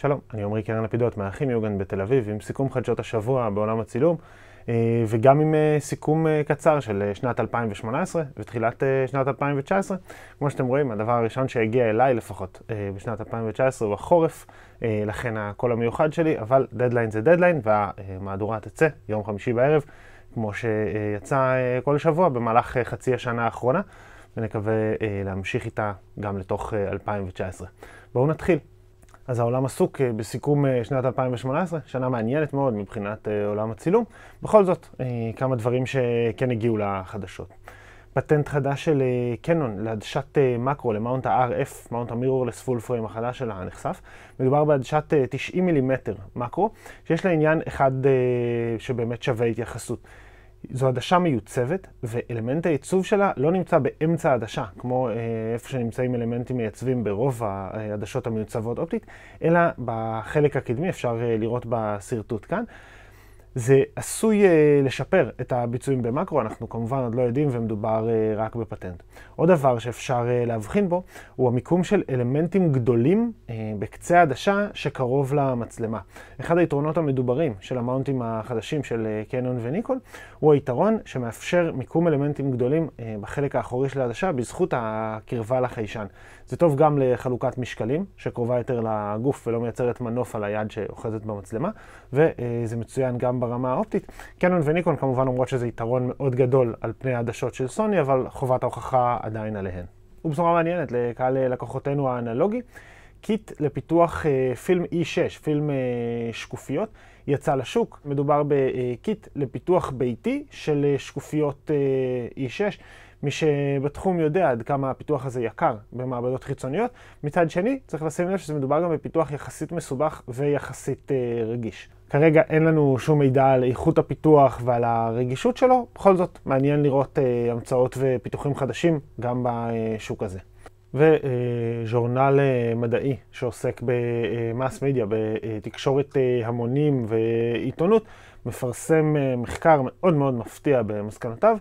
שלום, אני עמרי קרן לפידות מהאחים יוגן בתל אביב עם סיכום חדשות השבוע בעולם הצילום אה, וגם עם אה, סיכום אה, קצר של שנת 2018 ותחילת שנת 2019. כמו שאתם רואים, הדבר הראשון שהגיע אליי לפחות בשנת 2019 הוא החורף, לכן הקול המיוחד שלי, אבל דדליין זה דדליין והמהדורה תצא יום חמישי בערב, כמו שיצא כל שבוע במהלך חצי השנה האחרונה, ונקווה להמשיך איתה גם לתוך 2019. בואו נתחיל. אז העולם עסוק אה, בסיכום אה, שנת 2018, שנה מעניינת מאוד מבחינת אה, עולם הצילום. בכל זאת, כמה דברים שכן הגיעו לחדשות. פטנט חדש של קנון לעדשת מקרו למאונט ה-RF, מאונט ה mirrorless full frame החדש שלה נחשף. מדובר בעדשת 90 מילימטר מקרו, שיש לה עניין אחד שבאמת שווה התייחסות. זו עדשה מיוצבת, ואלמנט העיצוב שלה לא נמצא באמצע העדשה, כמו אה, איפה שנמצאים אלמנטים מייצבים ברוב העדשות המיוצבות אופטית, אלא בחלק הקדמי, אפשר אה, לראות בשרטוט כאן. זה עשוי uh, לשפר את הביצועים במקרו, אנחנו כמובן עוד לא יודעים ומדובר uh, רק בפטנט. עוד דבר שאפשר uh, להבחין בו הוא המיקום של אלמנטים גדולים בקצה העדשה שקרוב למצלמה. אחד היתרונות המדוברים של המאונטים החדשים של קנון וניקון הוא היתרון שמאפשר מיקום אלמנטים גדולים בחלק האחורי של העדשה בזכות הקרבה לחיישן. זה טוב גם לחלוקת משקלים, שקרובה יותר לגוף ולא מייצרת מנוף על היד שאוחזת במצלמה, וזה מצוין גם ברמה האופטית. קנון וניקון כמובן אומרות שזה יתרון מאוד גדול על פני העדשות של סוני, אבל חובת ההוכחה עדיין עליהן. ובשורה מעניינת לקהל לקוחותינו האנלוגי, קיט לפיתוח אה, פילם E6, פילם אה, שקופיות, יצא לשוק. מדובר בקיט לפיתוח ביתי של אה, שקופיות E6. מי שבתחום יודע עד כמה הפיתוח הזה יקר במעבדות חיצוניות. מצד שני, צריך לשים לב שזה מדובר גם בפיתוח יחסית מסובך ויחסית אה, רגיש. כרגע אין לנו שום מידע על איכות הפיתוח ועל הרגישות שלו, בכל זאת מעניין לראות אה, המצאות ופיתוחים חדשים גם בשוק הזה. וז'ורנל אה, מדעי שעוסק ב mass media, בתקשורת אה, המונים ועיתונות, מפרסם אה, מחקר מאוד מאוד מפתיע במסקנותיו.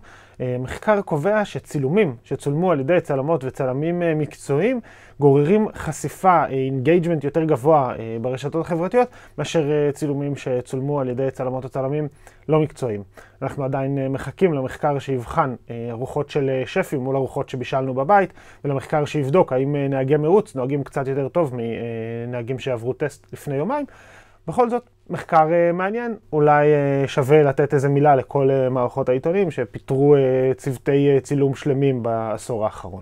מחקר קובע שצילומים שצולמו על ידי צלמות וצלמים מקצועיים גוררים חשיפה, engagement יותר גבוה ברשתות החברתיות מאשר צילומים שצולמו על ידי צלמות או צלמים לא מקצועיים. אנחנו עדיין מחכים למחקר שיבחן ארוחות של שפים מול ארוחות שבישלנו בבית ולמחקר שיבדוק האם נהגי מרוץ נוהגים קצת יותר טוב מנהגים שעברו טסט לפני יומיים. בכל זאת, מחקר uh, מעניין, אולי uh, שווה לתת איזה מילה לכל uh, מערכות העיתונים שפיטרו צוותי צילום שלמים בעשור האחרון.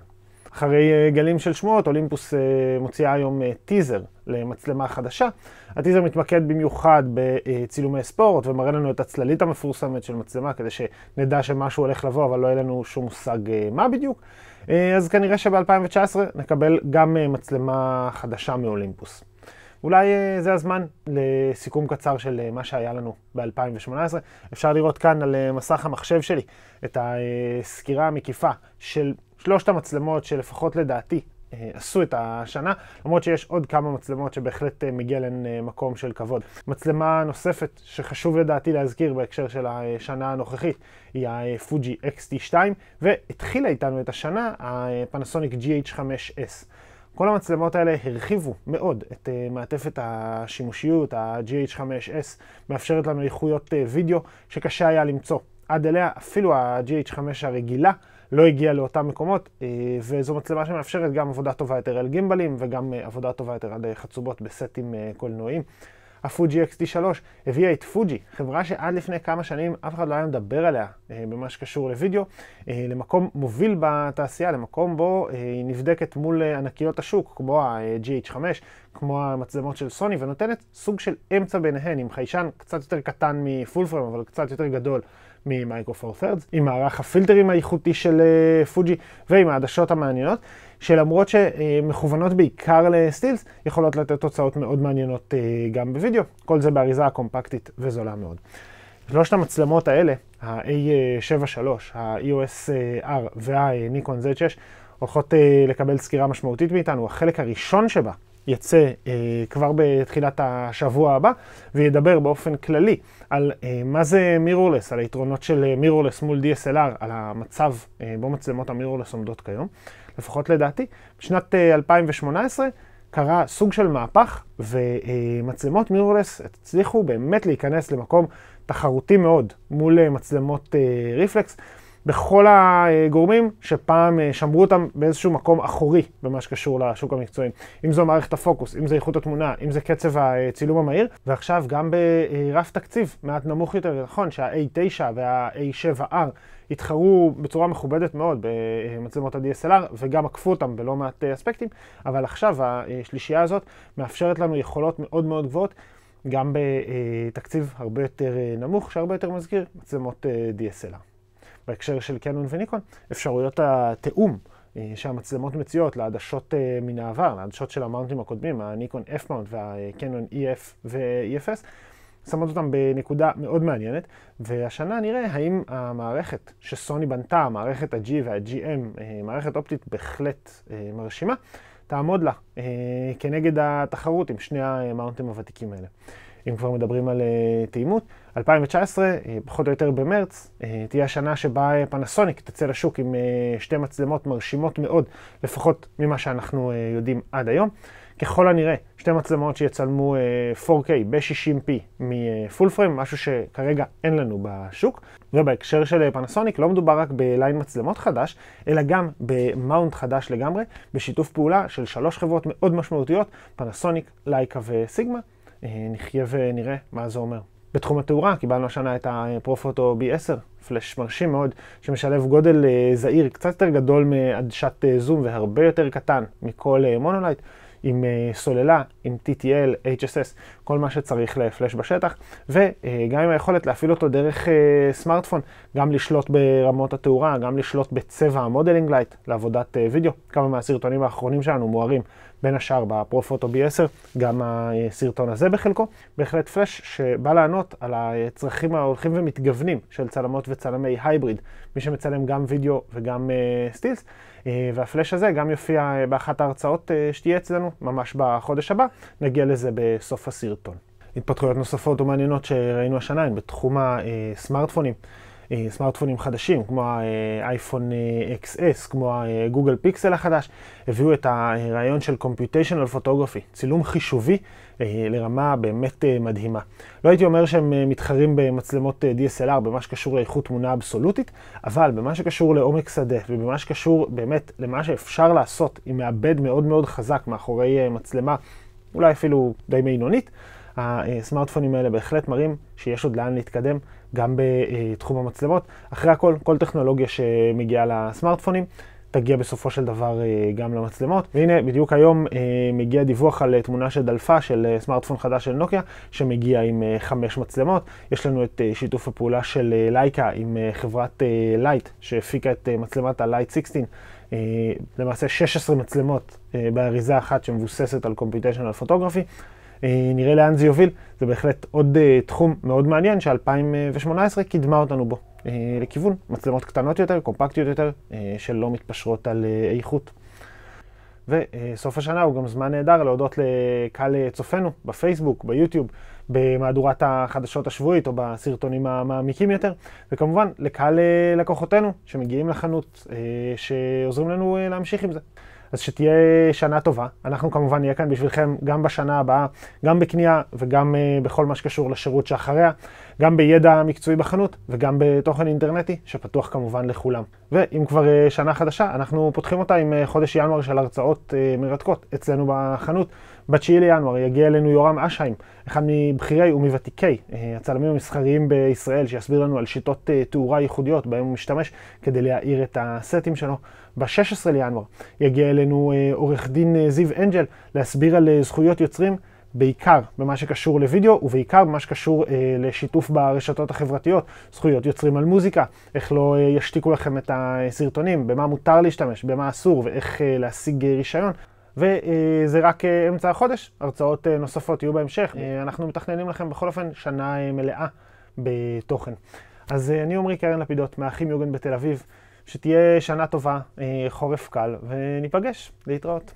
אחרי גלים של שמועות, אולימפוס מוציאה היום טיזר למצלמה חדשה. הטיזר מתמקד במיוחד בצילומי ספורט ומראה לנו את הצללית המפורסמת של מצלמה כדי שנדע שמשהו הולך לבוא, אבל לא יהיה לנו שום מושג מה בדיוק. אז כנראה שב-2019 נקבל גם מצלמה חדשה מאולימפוס. אולי אה, זה הזמן לסיכום קצר של אה, מה שהיה לנו ב-2018. אפשר לראות כאן על אה, מסך המחשב שלי את הסקירה המקיפה של שלושת המצלמות שלפחות לדעתי עשו את השנה, למרות שיש עוד כמה מצלמות שבהחלט מגיע להן מקום של כבוד. מצלמה נוספת שחשוב לדעתי להזכיר בהקשר של השנה הנוכחית היא הפוג'י XT2, והתחילה איתנו את השנה הפנסוניק GH5S. כל המצלמות האלה הרחיבו מאוד את uh, מעטפת השימושיות, ה-GH5S מאפשרת לנו איכויות uh, וידאו שקשה היה למצוא. עד אליה אפילו ה-GH5 הרגילה לא הגיעה לאותם מקומות, uh, וזו מצלמה שמאפשרת גם עבודה טובה יותר על גימבלים וגם עבודה טובה יותר עד חצובות בסטים קולנועיים. הפוג'י XT3 הביאה את פוג'י, חברה שעד לפני כמה שנים אף אחד לא היה מדבר עליה אה, במה שקשור לוידאו, אה, למקום מוביל בתעשייה, למקום בו אה, היא נבדקת מול ענקיות השוק, כמו ה-GH5, כמו המצלמות של סוני, ונותנת סוג של אמצע ביניהן, עם חיישן קצת יותר קטן מפול פריים, אבל קצת יותר גדול ממייקרו פור ת'רדס, עם מערך הפילטרים האיכותי של פוג'י ועם העדשות המעניינות. שלמרות שמכוונות בעיקר לסטילס, יכולות לתת תוצאות מאוד מעניינות אה, גם בווידאו. כל זה באריזה קומפקטית וזולה מאוד. שלושת המצלמות האלה, ה-A73, ה-EOS R וה-Nikon Z6, הולכות אה, לקבל סקירה משמעותית מאיתנו. החלק הראשון שבה יצא אה, כבר בתחילת השבוע הבא, וידבר באופן כללי על אה, מה זה מירורלס, על היתרונות של מירורלס מול DSLR, על המצב אה, בו מצלמות המירורלס עומדות כיום. לפחות לדעתי. בשנת 2018, קרה סוג של מהפך, ומצלמות מירורלס הצליחו באמת להיכנס למקום תחרותי מאוד מול מצלמות ריפלקס. בכל הגורמים שפעם שמרו אותם באיזשהו מקום אחורי במה שקשור לשוק המקצועי. אם זו מערכת הפוקוס, אם זה איכות התמונה, אם זה קצב הצילום המהיר, ועכשיו גם ברף תקציב מעט נמוך יותר, נכון שה-A9 וה-A7R התחרו בצורה מכובדת מאוד במצלמות ה-DSLR וגם עקפו אותם בלא מעט אספקטים, אבל עכשיו השלישייה הזאת מאפשרת לנו יכולות מאוד מאוד גבוהות. גם בתקציב הרבה יותר נמוך, שהרבה יותר מזכיר מצלמות DSLR. בהקשר של קנון וניקון, אפשרויות התיאום שהמצלמות מציעות לעדשות מן העבר, לעדשות של המאונטים הקודמים, הניקון F-מאונט והקנון EF ו-EFS, שמות אותם בנקודה מאוד מעניינת, והשנה נראה האם המערכת שסוני בנתה, המערכת ה-G וה-GM, מערכת אופטית בהחלט מרשימה, תעמוד לה כנגד התחרות עם שני המאונטים הוותיקים האלה. אם כבר מדברים על תאימות, 2019, פחות או יותר במרץ, תהיה השנה שבה פנסוניק תצא לשוק עם שתי מצלמות מרשימות מאוד, לפחות ממה שאנחנו יודעים עד היום. ככל הנראה, שתי מצלמות שיצלמו 4K ב-60p מ full frame, משהו שכרגע אין לנו בשוק. ובהקשר של פנסוניק לא מדובר רק בליין מצלמות חדש, אלא גם ב mount חדש לגמרי, בשיתוף פעולה של שלוש חברות מאוד משמעותיות, פנסוניק, לייקה וסיגמה. נחיה ונראה מה זה אומר. בתחום התאורה קיבלנו השנה את הפרופוטו B10, פלאש מרשים מאוד, שמשלב גודל זעיר קצת יותר גדול מעדשת זום והרבה יותר קטן מכל monolight, עם סוללה, עם TTL, HSS, כל מה שצריך לפלאש בשטח, וגם עם היכולת להפעיל אותו דרך סמארטפון, גם לשלוט ברמות התאורה, גם לשלוט בצבע ה modeling light לעבודת וידאו. כמה מהסרטונים האחרונים שלנו מוארים בין השאר בפרופוטו B10, גם הסרטון הזה בחלקו. בהחלט פלאש שבא לענות על הצרכים ההולכים ומתגוונים של צלמות וצלמי hybrid, מי שמצלם גם וידאו וגם סטילס. והפלאש הזה גם יופיע באחת ההרצאות שתהיה אצלנו ממש בחודש הבא, נגיע לזה בסוף הסרטון. התפתחויות נוספות ומעניינות שראינו השנה הן בתחום הסמארטפונים. סמארטפונים חדשים, כמו האייפון XS, כמו הגוגל פיקסל החדש, הביאו את הרעיון של Computational Photography, צילום חישובי לרמה באמת מדהימה. לא הייתי אומר שהם מתחרים במצלמות DSLR במה שקשור לאיכות תמונה אבסולוטית, אבל במה שקשור לעומק שדה ובמה שקשור באמת למה שאפשר לעשות עם מעבד מאוד מאוד חזק מאחורי מצלמה, אולי אפילו די מעינונית, הסמארטפונים האלה בהחלט מראים שיש עוד לאן להתקדם גם בתחום המצלמות. אחרי הכל, כל טכנולוגיה שמגיעה לסמארטפונים תגיע בסופו של דבר גם למצלמות. והנה, בדיוק היום מגיע דיווח על תמונה שדלפה של סמארטפון חדש של נוקיה, שמגיע עם חמש מצלמות. יש לנו את שיתוף הפעולה של לייקה עם חברת לייט, שהפיקה את מצלמת הלייט 16. למעשה 16 מצלמות באריזה אחת שמבוססת על Computational Photography. נראה לאן זה יוביל, זה בהחלט עוד תחום מאוד מעניין ש-2018 קידמה אותנו בו, לכיוון מצלמות קטנות יותר, קומפקטיות יותר, שלא מתפשרות על איכות. וסוף השנה הוא גם זמן נהדר להודות לקהל צופינו בפייסבוק, ביוטיוב, במהדורת החדשות השבועית או בסרטונים המעמיקים יותר, וכמובן לקהל לקוחותינו שמגיעים לחנות, שעוזרים לנו להמשיך עם זה. אז שתהיה שנה טובה. אנחנו כמובן נהיה כאן בשבילכם גם בשנה הבאה, גם בקנייה וגם uh, בכל מה שקשור לשירות שאחריה, גם בידע מקצועי בחנות וגם בתוכן אינטרנטי שפתוח כמובן לכולם. ואם כבר uh, שנה חדשה, אנחנו פותחים אותה עם uh, חודש ינואר של הרצאות uh, מרתקות אצלנו בחנות. ב-9 לינואר יגיע אלינו יורם אשהיים, אחד מבכירי ומוותיקי הצלמים המסחריים בישראל, שיסביר לנו על שיטות תאורה ייחודיות בהם הוא משתמש כדי להאיר את הסטים שלו. ב-16 לינואר יגיע אלינו עורך דין זיו אנג'ל להסביר על זכויות יוצרים. בעיקר במה שקשור לוידאו ובעיקר במה שקשור אה, לשיתוף ברשתות החברתיות, זכויות יוצרים על מוזיקה, איך לא אה, ישתיקו לכם את הסרטונים, במה מותר להשתמש, במה אסור ואיך אה, להשיג אה, רישיון. וזה רק אמצע החודש, הרצאות נוספות יהיו בהמשך. אנחנו מתכננים לכם בכל אופן שנה מלאה בתוכן. אז אני עמרי קרן לפידות מהאחים יוגן בתל אביב, שתהיה שנה טובה, חורף קל, וניפגש, להתראות.